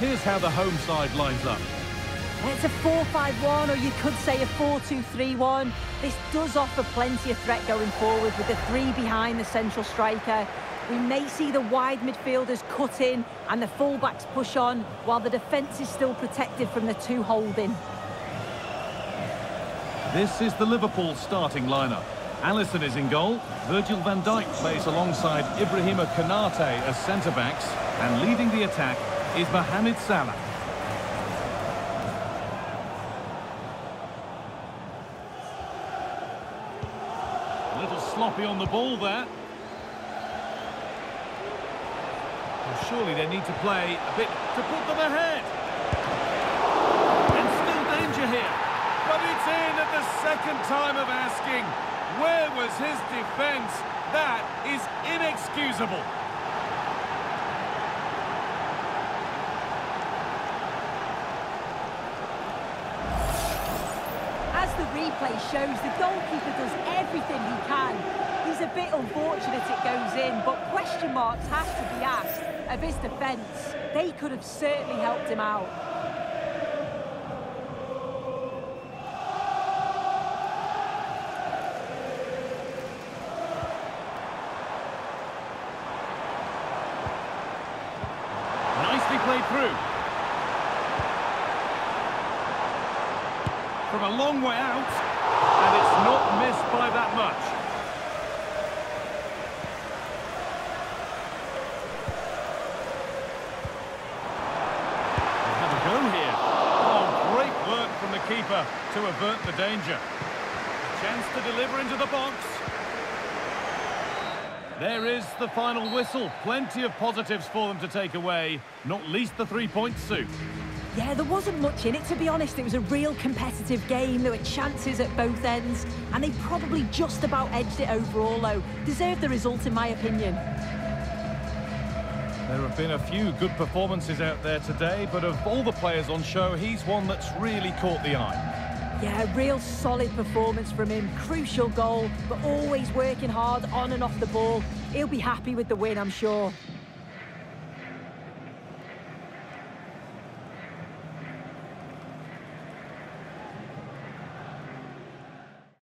Here's how the home side lines up. It's a 4-5-1 or you could say a 4-2-3-1. This does offer plenty of threat going forward with the three behind the central striker. We may see the wide midfielders cut in and the fullbacks push on while the defence is still protected from the two holding. This is the Liverpool starting lineup. Alisson is in goal. Virgil van Dijk plays alongside Ibrahima Konate as centre-backs. And leading the attack is Mohamed Salah. A little sloppy on the ball there. Well, surely they need to play a bit to put them ahead. And still danger here. But it's in at the second time of asking. Where was his defence? That is inexcusable. The replay shows, the goalkeeper does everything he can. He's a bit unfortunate it goes in, but question marks have to be asked of his defence. They could have certainly helped him out. Nicely played through. From a long way out, and it's not missed by that much. They have a go here. Oh, great work from the keeper to avert the danger. Chance to deliver into the box. There is the final whistle. Plenty of positives for them to take away, not least the three-point suit. Yeah, there wasn't much in it, to be honest. It was a real competitive game. There were chances at both ends, and they probably just about edged it overall, though. Deserved the result, in my opinion. There have been a few good performances out there today, but of all the players on show, he's one that's really caught the eye. Yeah, real solid performance from him. Crucial goal, but always working hard on and off the ball. He'll be happy with the win, I'm sure.